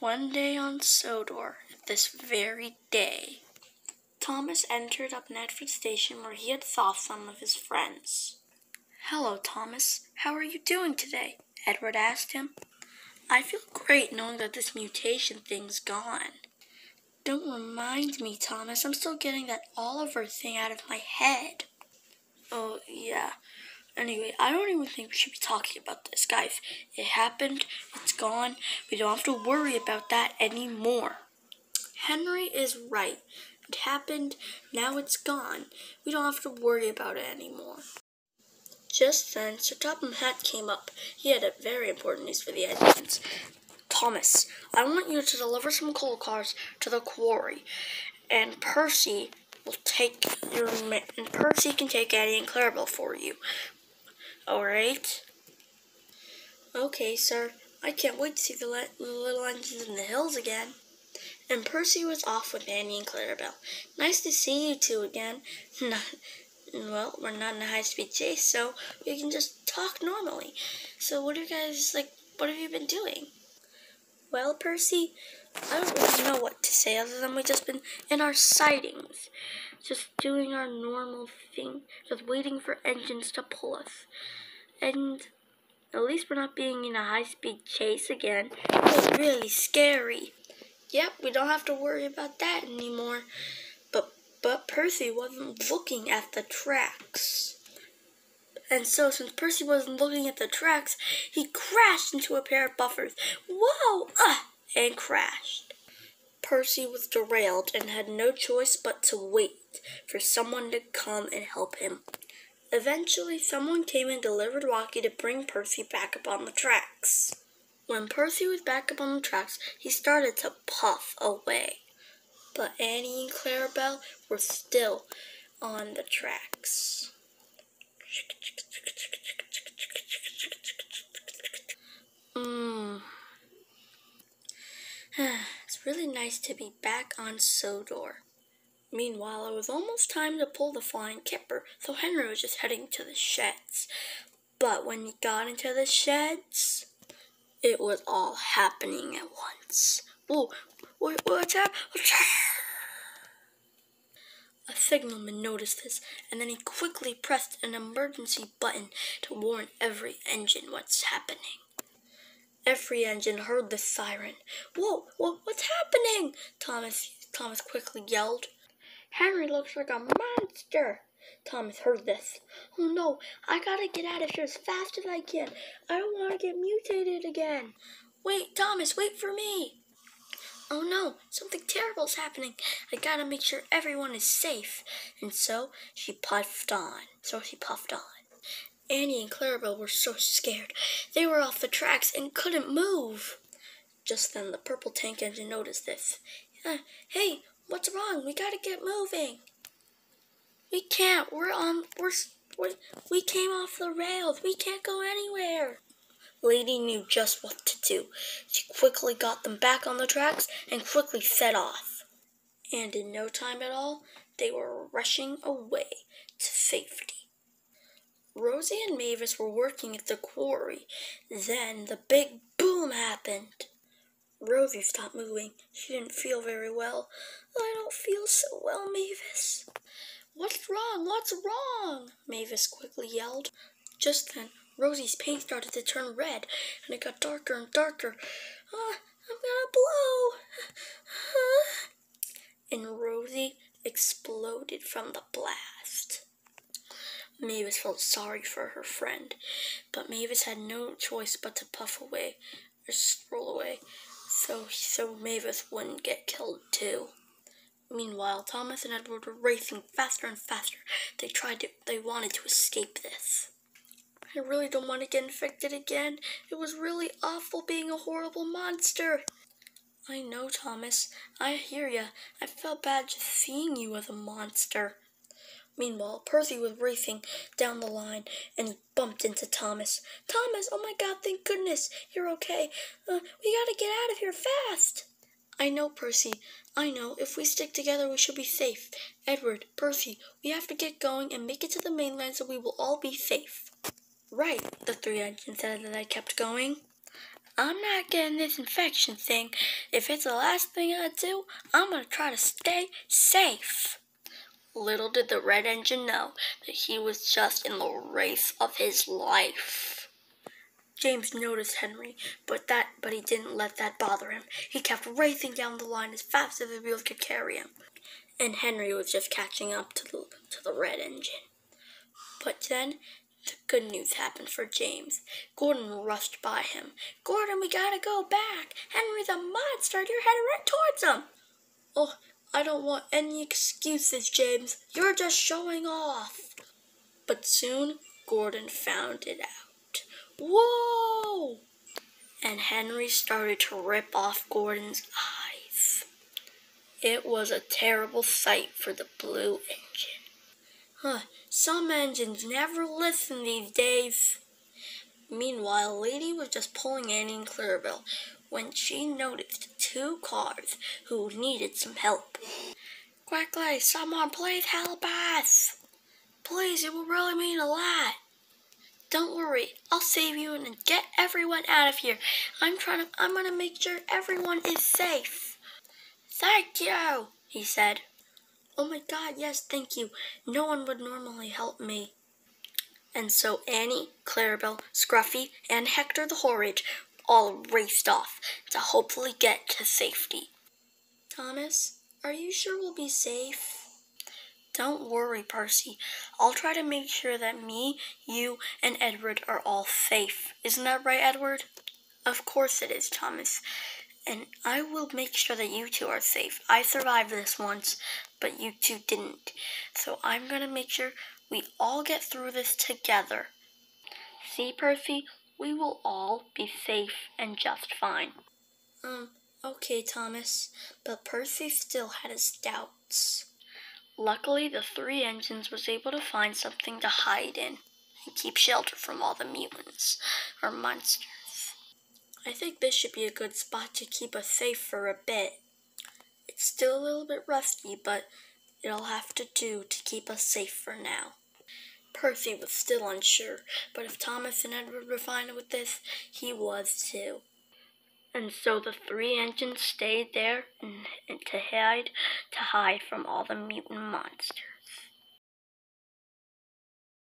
One day on Sodor, this very day, Thomas entered up Nedford Station where he had thought some of his friends. Hello, Thomas. How are you doing today? Edward asked him. I feel great knowing that this mutation thing's gone. Don't remind me, Thomas. I'm still getting that Oliver thing out of my head. Oh, yeah. Anyway, I don't even think we should be talking about this, guys. It happened, gone. We don't have to worry about that anymore. Henry is right. It happened, now it's gone. We don't have to worry about it anymore. Just then, Sir Topham Hatt came up. He had a very important news for the Edmonds. Thomas, I want you to deliver some coal cars to the quarry, and Percy will take your and Percy can take Annie and Clarabelle for you. Alright? Okay, sir. I can't wait to see the, le- little engines in the hills again. And Percy was off with Annie and Clarabelle. Nice to see you two again. Not, well, we're not in a high-speed chase, so we can just talk normally. So what are you guys, like, what have you been doing? Well, Percy, I don't really know what to say other than we've just been in our sidings. Just doing our normal thing, just waiting for engines to pull us. And at least we're not being in a high speed chase again. It was really scary. Yep, we don't have to worry about that anymore. But but Percy wasn't looking at the tracks. And so, since Percy wasn't looking at the tracks, he crashed into a pair of buffers. Whoa! Uh, and crashed. Percy was derailed and had no choice but to wait for someone to come and help him. Eventually, someone came and delivered Rocky to bring Percy back up on the tracks. When Percy was back up on the tracks, he started to puff away. But Annie and Clarabelle were still on the tracks. Mmm. it's really nice to be back on Sodor. Meanwhile, it was almost time to pull the flying kipper, so Henry was just heading to the sheds. But when he got into the sheds, it was all happening at once. Whoa, what, what's that? What's? A signalman noticed this, and then he quickly pressed an emergency button to warn every engine what's happening. Every engine heard the siren. Whoa, whoa, what's happening? Thomas Thomas quickly yelled. Henry looks like a monster. Thomas heard this. Oh no, I gotta get out of here as fast as I can. I don't want to get mutated again. Wait, Thomas, wait for me. Oh no, something terrible's happening. I gotta make sure everyone is safe. And so she puffed on. So she puffed on. Annie and Clarabelle were so scared. They were off the tracks and couldn't move. Just then the purple tank engine noticed this. Uh, hey, what's wrong? We gotta get moving. We can't. We're on. We're, we're we came off the rails. We can't go anywhere. Lady knew just what to do. She quickly got them back on the tracks and quickly set off. And in no time at all, they were rushing away to safety. Rosie and Mavis were working at the quarry. Then the big boom happened. Rosie stopped moving. She didn't feel very well. I don't feel so well, Mavis. What's wrong? What's wrong? Mavis quickly yelled. Just then, Rosie's paint started to turn red, and it got darker and darker. Ah, I'm gonna blow! and Rosie exploded from the blast. Mavis felt sorry for her friend, but Mavis had no choice but to puff away or stroll away, so so Mavis wouldn't get killed too. Meanwhile, Thomas and Edward were racing faster and faster. They tried to they wanted to escape this. I really don't want to get infected again. It was really awful being a horrible monster. I know, Thomas. I hear ya. I felt bad just seeing you as a monster. Meanwhile, Percy was racing down the line and bumped into Thomas. Thomas, oh my god, thank goodness, you're okay. Uh, we gotta get out of here fast. I know, Percy. I know. If we stick together, we should be safe. Edward, Percy, we have to get going and make it to the mainland so we will all be safe. Right, the three engines said as I kept going. I'm not getting this infection thing. If it's the last thing I do, I'm gonna try to stay safe. Little did the red engine know that he was just in the race of his life. James noticed Henry, but that but he didn't let that bother him. He kept racing down the line as fast as the wheels could carry him. And Henry was just catching up to the to the red engine. But then the good news happened for James. Gordon rushed by him. Gordon, we gotta go back. Henry's a monster. You're headed right towards him. Oh, I don't want any excuses, James. You're just showing off. But soon Gordon found it out. Whoa! And Henry started to rip off Gordon's eyes. It was a terrible sight for the blue engine. Huh, some engines never listen these days. Meanwhile, Lady was just pulling Annie and Clarabelle when she noticed two cars who needed some help. Quickly, someone please help us! Please, it will really mean a lot. Don't worry, I'll save you and get everyone out of here. I'm trying to, I'm gonna make sure everyone is safe. Thank you, he said. Oh my god, yes, thank you. No one would normally help me. And so Annie, Clarabelle, Scruffy, and Hector the Horrid all raced off to hopefully get to safety. Thomas, are you sure we'll be safe? Don't worry, Percy. I'll try to make sure that me, you, and Edward are all safe. Isn't that right, Edward? Of course it is, Thomas. And I will make sure that you two are safe. I survived this once, but you two didn't. So I'm to make sure we all get through this together. See, Percy? We will all be safe and just fine. Um, okay, Thomas. But Percy still had his doubts. Luckily, the three engines was able to find something to hide in and keep shelter from all the mutants or monsters. I think this should be a good spot to keep us safe for a bit. It's still a little bit rusty, but it'll have to do to keep us safe for now. Percy was still unsure, but if Thomas and Edward were fine with this, he was too. And so the three engines stayed there and, and to hide to hide from all the mutant monsters.